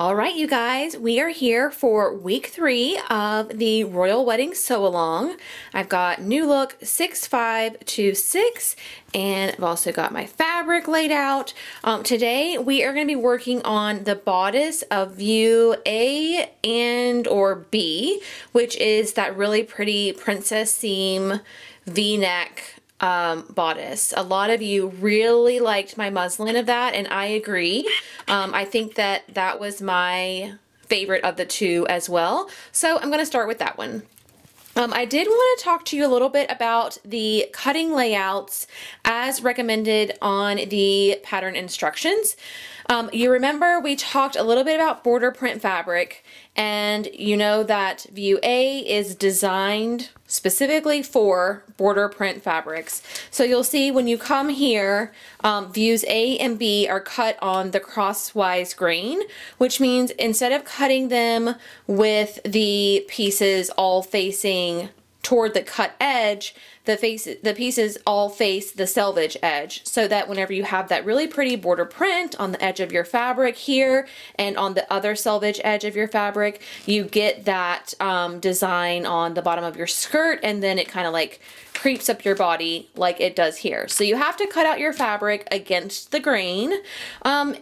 All right, you guys, we are here for week three of the Royal Wedding Sew Along. I've got New Look 6526 and I've also got my fabric laid out. Um, today we are going to be working on the bodice of view A and or B, which is that really pretty princess seam v-neck um, bodice. A lot of you really liked my muslin of that, and I agree. Um, I think that that was my favorite of the two as well. So I'm going to start with that one. Um, I did want to talk to you a little bit about the cutting layouts as recommended on the pattern instructions. Um, you remember we talked a little bit about border print fabric and you know that view A is designed specifically for border print fabrics. So you'll see when you come here, um, views A and B are cut on the crosswise grain, which means instead of cutting them with the pieces all facing toward the cut edge, the face the pieces all face the selvage edge so that whenever you have that really pretty border print on the edge of your fabric here and on the other selvage edge of your fabric, you get that um, design on the bottom of your skirt and then it kind of like creeps up your body like it does here. So you have to cut out your fabric against the grain um,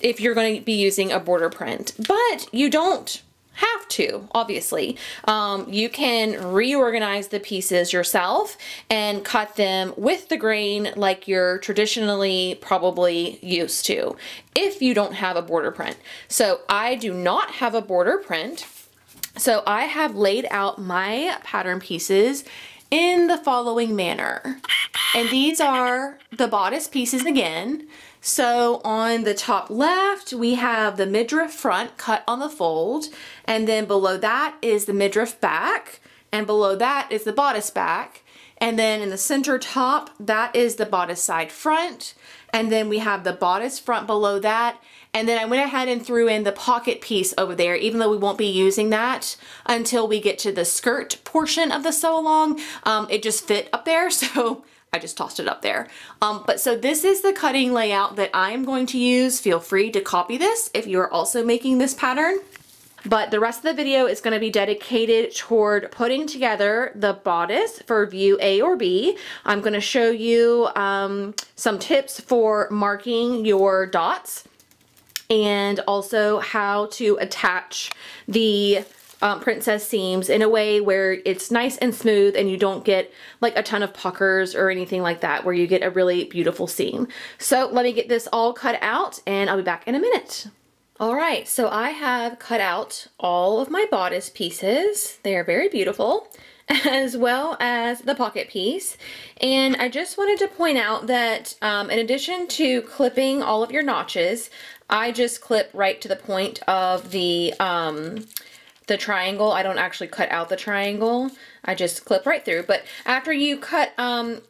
if you're going to be using a border print, but you don't have to, obviously. Um, you can reorganize the pieces yourself and cut them with the grain like you're traditionally probably used to if you don't have a border print. So I do not have a border print. So I have laid out my pattern pieces in the following manner. And these are the bodice pieces again. So on the top left, we have the midriff front cut on the fold, and then below that is the midriff back, and below that is the bodice back. And then in the center top, that is the bodice side front. And then we have the bodice front below that. And then I went ahead and threw in the pocket piece over there, even though we won't be using that until we get to the skirt portion of the sew along. Um, it just fit up there, so I just tossed it up there. Um, but so this is the cutting layout that I'm going to use. Feel free to copy this if you're also making this pattern. But the rest of the video is going to be dedicated toward putting together the bodice for view A or B. I'm going to show you um, some tips for marking your dots and also how to attach the um, princess seams in a way where it's nice and smooth and you don't get like a ton of puckers or anything like that where you get a really beautiful seam. So let me get this all cut out and I'll be back in a minute. All right, so I have cut out all of my bodice pieces. They are very beautiful as well as the pocket piece. And I just wanted to point out that um, in addition to clipping all of your notches, I just clip right to the point of the um, the triangle. I don't actually cut out the triangle. I just clip right through. But after you cut um,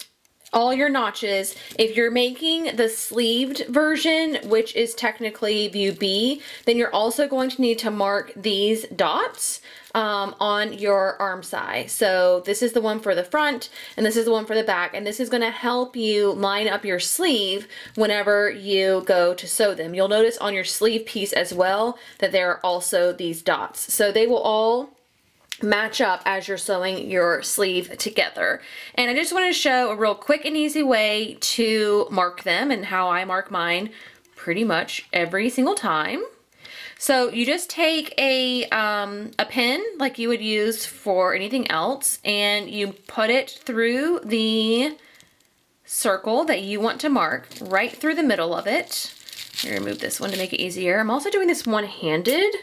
all your notches, if you're making the sleeved version, which is technically view B, then you're also going to need to mark these dots um, on your armscye. So this is the one for the front and this is the one for the back and this is going to help you line up your sleeve whenever you go to sew them. You'll notice on your sleeve piece as well that there are also these dots. So they will all match up as you're sewing your sleeve together. And I just want to show a real quick and easy way to mark them and how I mark mine pretty much every single time. So you just take a, um, a pin like you would use for anything else and you put it through the circle that you want to mark right through the middle of it. Me remove this one to make it easier. I'm also doing this one-handed.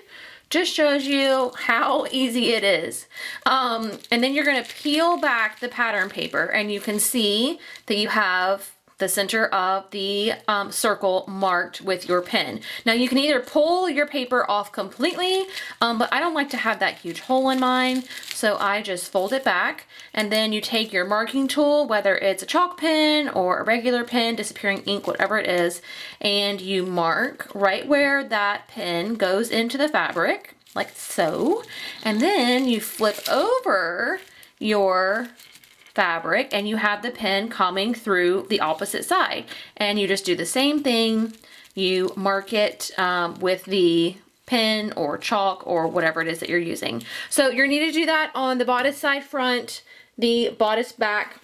Just shows you how easy it is. Um, and then you're gonna peel back the pattern paper and you can see that you have the center of the um, circle marked with your pen. Now you can either pull your paper off completely, um, but I don't like to have that huge hole in mine, so I just fold it back, and then you take your marking tool, whether it's a chalk pen or a regular pen, disappearing ink, whatever it is, and you mark right where that pen goes into the fabric, like so, and then you flip over your fabric and you have the pen coming through the opposite side. And you just do the same thing. You mark it um, with the pen or chalk or whatever it is that you're using. So you're need to do that on the bodice side front, the bodice back,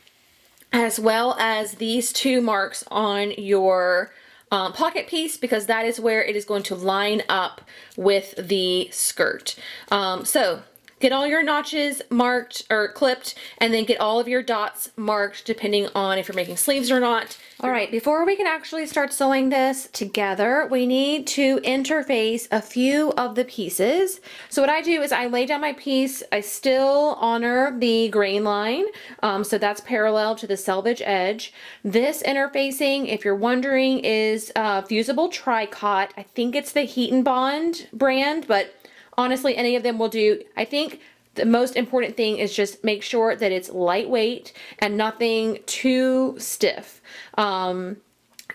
as well as these two marks on your um, pocket piece because that is where it is going to line up with the skirt. Um, so Get all your notches marked or clipped and then get all of your dots marked depending on if you're making sleeves or not. All right, before we can actually start sewing this together, we need to interface a few of the pieces. So what I do is I lay down my piece, I still honor the grain line, um, so that's parallel to the selvage edge. This interfacing, if you're wondering, is uh, Fusible Tricot. I think it's the Heat and Bond brand, but honestly, any of them will do. I think the most important thing is just make sure that it's lightweight and nothing too stiff. Um,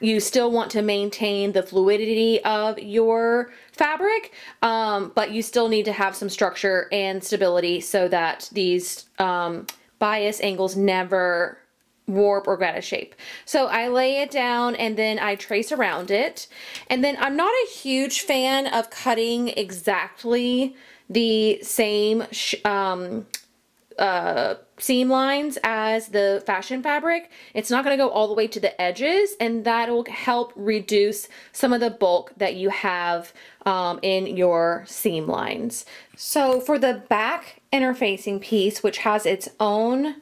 you still want to maintain the fluidity of your fabric, um, but you still need to have some structure and stability so that these um, bias angles never warp or get a shape. So I lay it down and then I trace around it. And then I'm not a huge fan of cutting exactly the same um, uh, seam lines as the fashion fabric. It's not going to go all the way to the edges and that'll help reduce some of the bulk that you have um, in your seam lines. So for the back interfacing piece, which has its own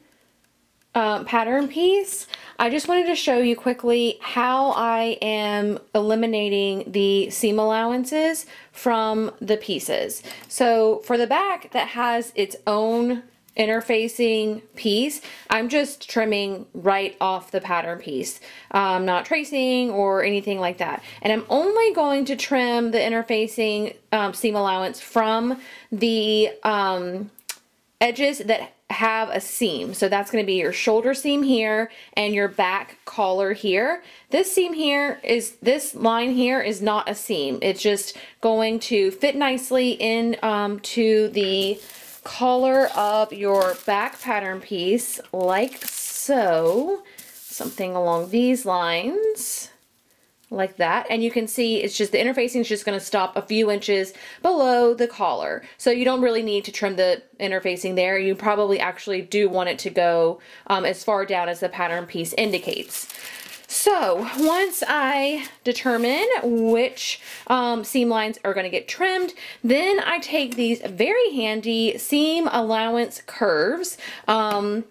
um, pattern piece, I just wanted to show you quickly how I am eliminating the seam allowances from the pieces. So for the back that has its own interfacing piece, I'm just trimming right off the pattern piece. I'm not tracing or anything like that. And I'm only going to trim the interfacing um, seam allowance from the um, edges that have a seam. So that's going to be your shoulder seam here and your back collar here. This seam here is, this line here is not a seam. It's just going to fit nicely in um, to the collar of your back pattern piece like so. Something along these lines like that. And you can see it's just the interfacing is just going to stop a few inches below the collar. So you don't really need to trim the interfacing there. You probably actually do want it to go um, as far down as the pattern piece indicates. So once I determine which um, seam lines are going to get trimmed, then I take these very handy seam allowance curves. Um,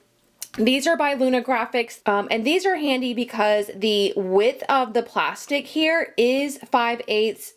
these are by Lunagraphica, um, and these are handy because the width of the plastic here is 5 eighths,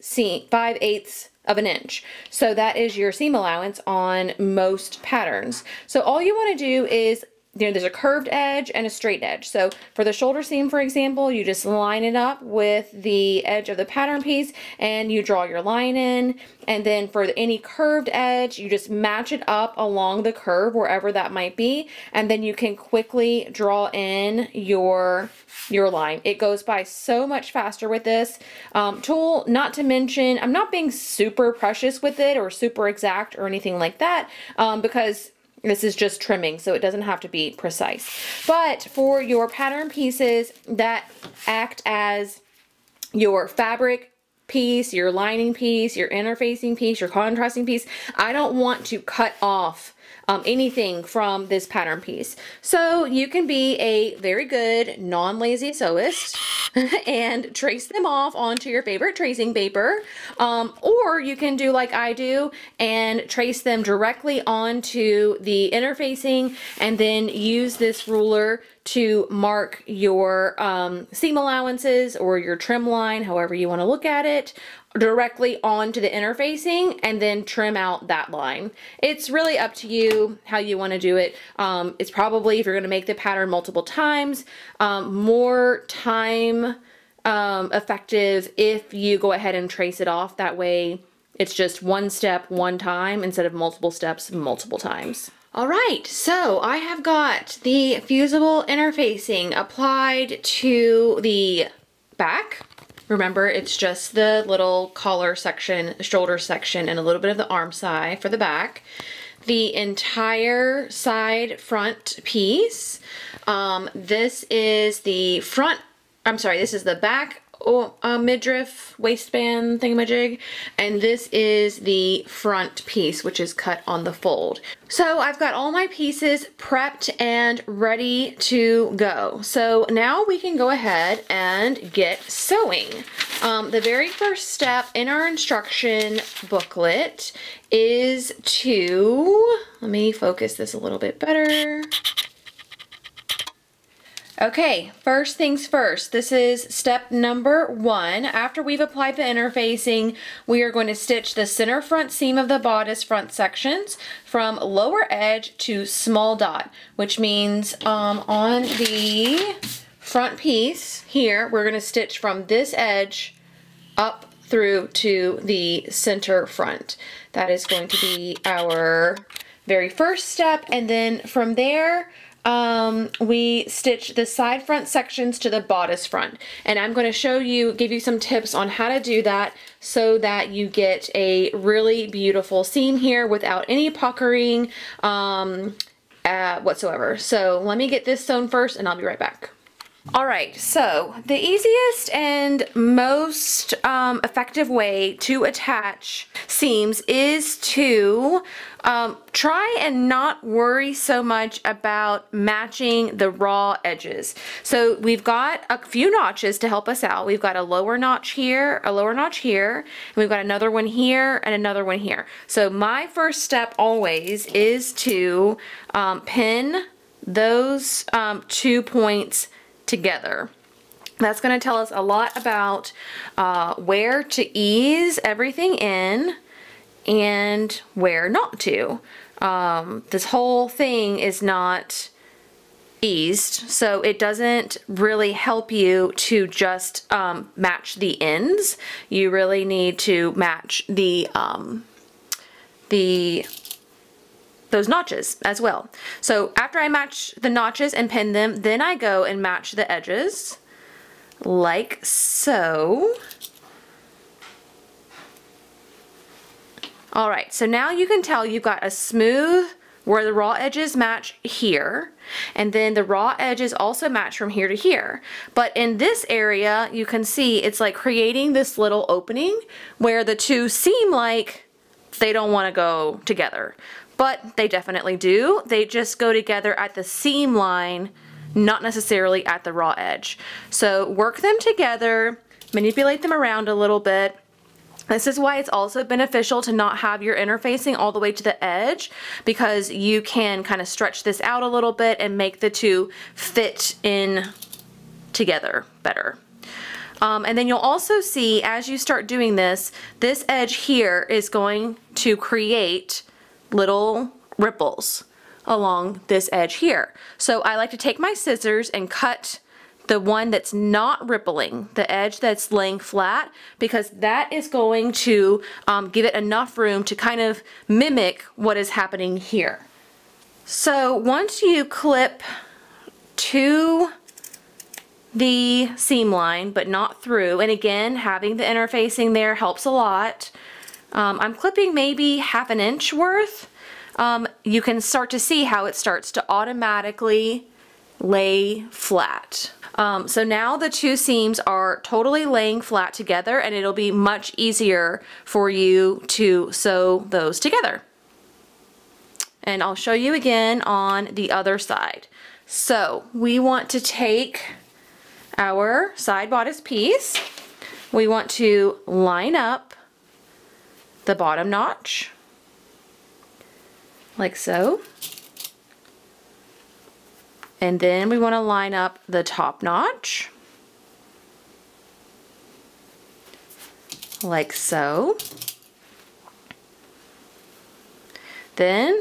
5 eighths of an inch. So that is your seam allowance on most patterns. So all you want to do is there's a curved edge and a straight edge. So for the shoulder seam, for example, you just line it up with the edge of the pattern piece and you draw your line in. And then for any curved edge, you just match it up along the curve, wherever that might be. And then you can quickly draw in your, your line. It goes by so much faster with this um, tool, not to mention, I'm not being super precious with it or super exact or anything like that um, because this is just trimming, so it doesn't have to be precise. But for your pattern pieces that act as your fabric piece, your lining piece, your interfacing piece, your contrasting piece, I don't want to cut off um, anything from this pattern piece. So you can be a very good non-lazy sewist and trace them off onto your favorite tracing paper. Um, or you can do like I do and trace them directly onto the interfacing and then use this ruler to mark your um, seam allowances or your trim line, however you want to look at it, directly onto the interfacing and then trim out that line. It's really up to you how you want to do it. Um, it's probably, if you're going to make the pattern multiple times, um, more time um, effective if you go ahead and trace it off. That way it's just one step, one time instead of multiple steps, multiple times. All right, so I have got the fusible interfacing applied to the back. Remember, it's just the little collar section, shoulder section, and a little bit of the armscye for the back. The entire side front piece. Um, this is the front, I'm sorry, this is the back oh, midriff waistband thingamajig. And this is the front piece, which is cut on the fold. So I've got all my pieces prepped and ready to go. So now we can go ahead and get sewing. Um, the very first step in our instruction booklet is to, let me focus this a little bit better. Okay, first things first, this is step number one. After we've applied the interfacing, we are going to stitch the center front seam of the bodice front sections from lower edge to small dot, which means um, on the front piece here, we're gonna stitch from this edge up through to the center front. That is going to be our very first step, and then from there, um, we stitch the side front sections to the bodice front. And I'm going to show you, give you some tips on how to do that so that you get a really beautiful seam here without any puckering um, uh, whatsoever. So let me get this sewn first and I'll be right back. All right, so the easiest and most um, effective way to attach seams is to um, try and not worry so much about matching the raw edges. So we've got a few notches to help us out. We've got a lower notch here, a lower notch here, and we've got another one here and another one here. So my first step always is to um, pin those um, two points together. That's going to tell us a lot about uh, where to ease everything in and where not to. Um, this whole thing is not eased, so it doesn't really help you to just um, match the ends. You really need to match the um, the those notches as well. So after I match the notches and pin them, then I go and match the edges like so. All right, so now you can tell you've got a smooth where the raw edges match here and then the raw edges also match from here to here but in this area you can see it's like creating this little opening where the two seem like they don't want to go together but they definitely do. They just go together at the seam line, not necessarily at the raw edge. So work them together, manipulate them around a little bit. This is why it's also beneficial to not have your interfacing all the way to the edge because you can kind of stretch this out a little bit and make the two fit in together better. Um, and then you'll also see as you start doing this, this edge here is going to create little ripples along this edge here. So I like to take my scissors and cut the one that's not rippling, the edge that's laying flat, because that is going to um, give it enough room to kind of mimic what is happening here. So once you clip to the seam line, but not through, and again, having the interfacing there helps a lot, um, I'm clipping maybe half an inch worth. Um, you can start to see how it starts to automatically lay flat. Um, so now the two seams are totally laying flat together and it'll be much easier for you to sew those together. And I'll show you again on the other side. So we want to take our side bodice piece. We want to line up the bottom notch, like so. And then we want to line up the top notch, like so. Then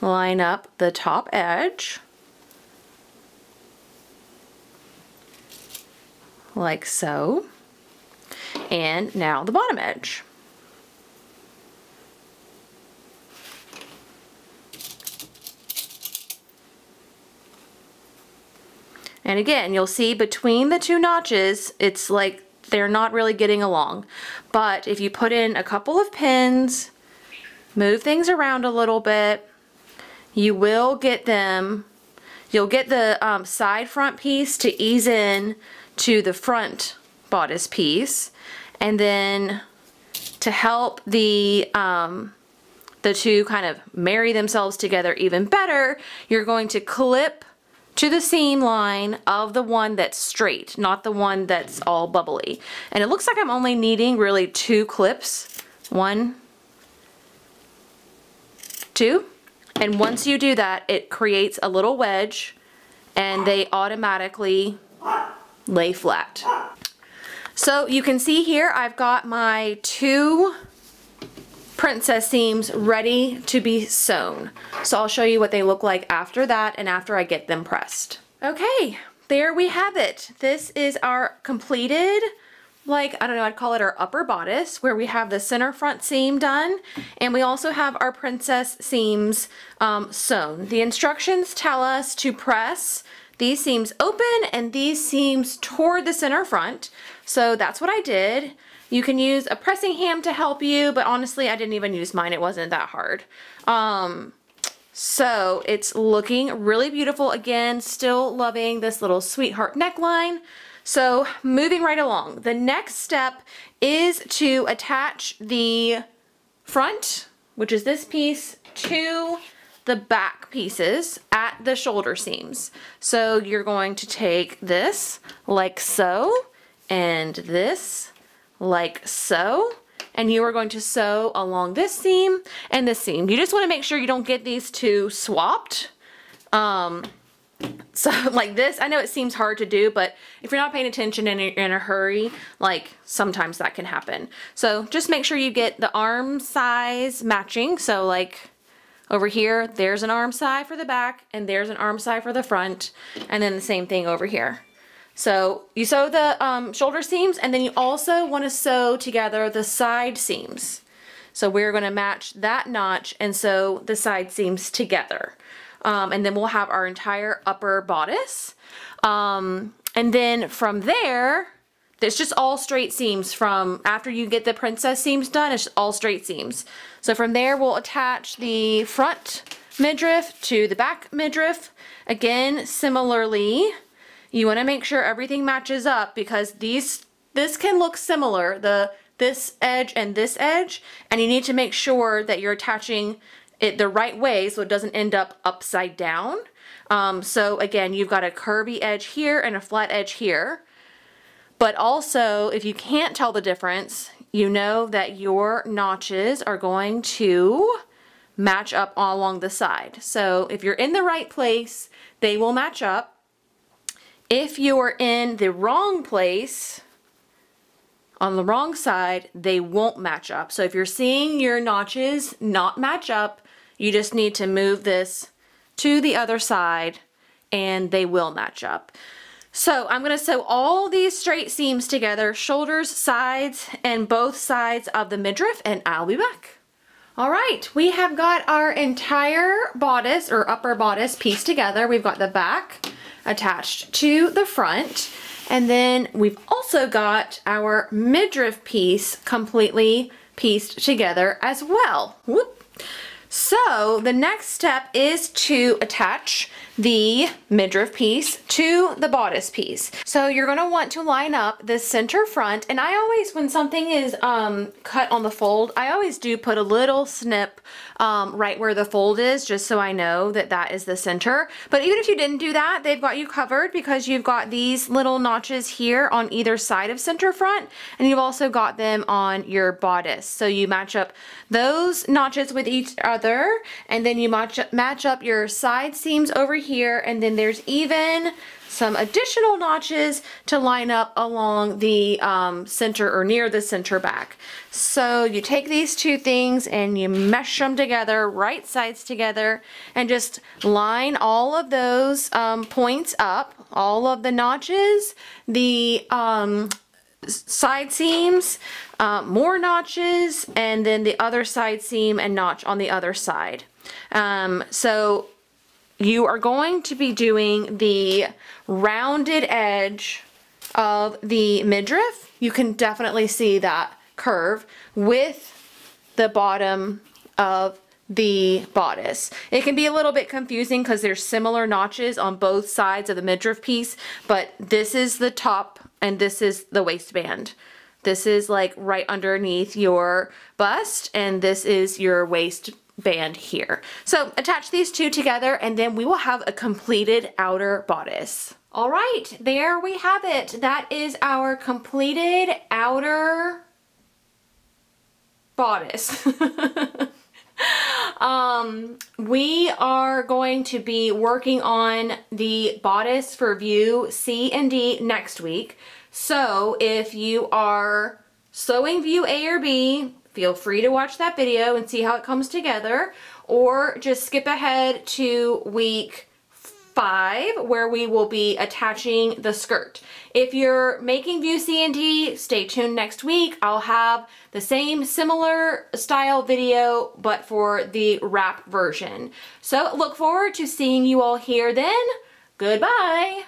line up the top edge, like so. And now the bottom edge. And again, you'll see between the two notches, it's like they're not really getting along. But if you put in a couple of pins, move things around a little bit, you will get them, you'll get the um, side front piece to ease in to the front bodice piece. And then to help the, um, the two kind of marry themselves together even better, you're going to clip to the seam line of the one that's straight, not the one that's all bubbly. And it looks like I'm only needing really two clips. One, two. And once you do that, it creates a little wedge and they automatically lay flat. So you can see here I've got my two princess seams ready to be sewn. So I'll show you what they look like after that and after I get them pressed. Okay, there we have it. This is our completed like, I don't know, I'd call it our upper bodice where we have the center front seam done and we also have our princess seams um, sewn. The instructions tell us to press these seams open and these seams toward the center front. So that's what I did. You can use a pressing ham to help you, but honestly, I didn't even use mine. It wasn't that hard. Um, so it's looking really beautiful. Again, still loving this little sweetheart neckline. So moving right along, the next step is to attach the front, which is this piece, to the back pieces at the shoulder seams. So you're going to take this like so, and this like so, and you are going to sew along this seam and this seam. You just want to make sure you don't get these two swapped. Um, so like this, I know it seems hard to do, but if you're not paying attention and you're in a hurry, like sometimes that can happen. So just make sure you get the armscye matching. So like over here, there's an armscye for the back and there's an armscye for the front. And then the same thing over here. So you sew the um, shoulder seams and then you also want to sew together the side seams. So we're going to match that notch and sew the side seams together. Um, and then we'll have our entire upper bodice. Um, and then from there, it's just all straight seams from after you get the princess seams done, it's all straight seams. So from there, we'll attach the front midriff to the back midriff. Again, similarly, you wanna make sure everything matches up because these this can look similar, the this edge and this edge, and you need to make sure that you're attaching it the right way so it doesn't end up upside down. Um, so again, you've got a curvy edge here and a flat edge here. But also, if you can't tell the difference, you know that your notches are going to match up all along the side. So if you're in the right place, they will match up. If you're in the wrong place, on the wrong side, they won't match up. So if you're seeing your notches not match up, you just need to move this to the other side and they will match up. So I'm going to sew all these straight seams together, shoulders, sides, and both sides of the midriff, and I'll be back. All right, we have got our entire bodice or upper bodice pieced together. We've got the back attached to the front, and then we've also got our midriff piece completely pieced together as well. Whoop. So the next step is to attach the midriff piece to the bodice piece. So you're gonna want to line up the center front and I always, when something is um, cut on the fold, I always do put a little snip um, right where the fold is just so I know that that is the center. But even if you didn't do that, they've got you covered because you've got these little notches here on either side of center front and you've also got them on your bodice. So you match up those notches with each and then you match, match up your side seams over here and then there's even some additional notches to line up along the um, center or near the center back. So you take these two things and you mesh them together, right sides together, and just line all of those um, points up, all of the notches, the um, side seams, uh, more notches, and then the other side seam and notch on the other side. Um, so you are going to be doing the rounded edge of the midriff. You can definitely see that curve with the bottom of the bodice. It can be a little bit confusing because there's similar notches on both sides of the midriff piece, but this is the top and this is the waistband. This is like right underneath your bust and this is your waistband here. So attach these two together and then we will have a completed outer bodice. All right, there we have it. That is our completed outer bodice. um, we are going to be working on the bodice for view C and D next week. So if you are sewing view A or B, feel free to watch that video and see how it comes together or just skip ahead to week five where we will be attaching the skirt. If you're making view C and D, stay tuned next week. I'll have the same similar style video but for the wrap version. So look forward to seeing you all here then. Goodbye.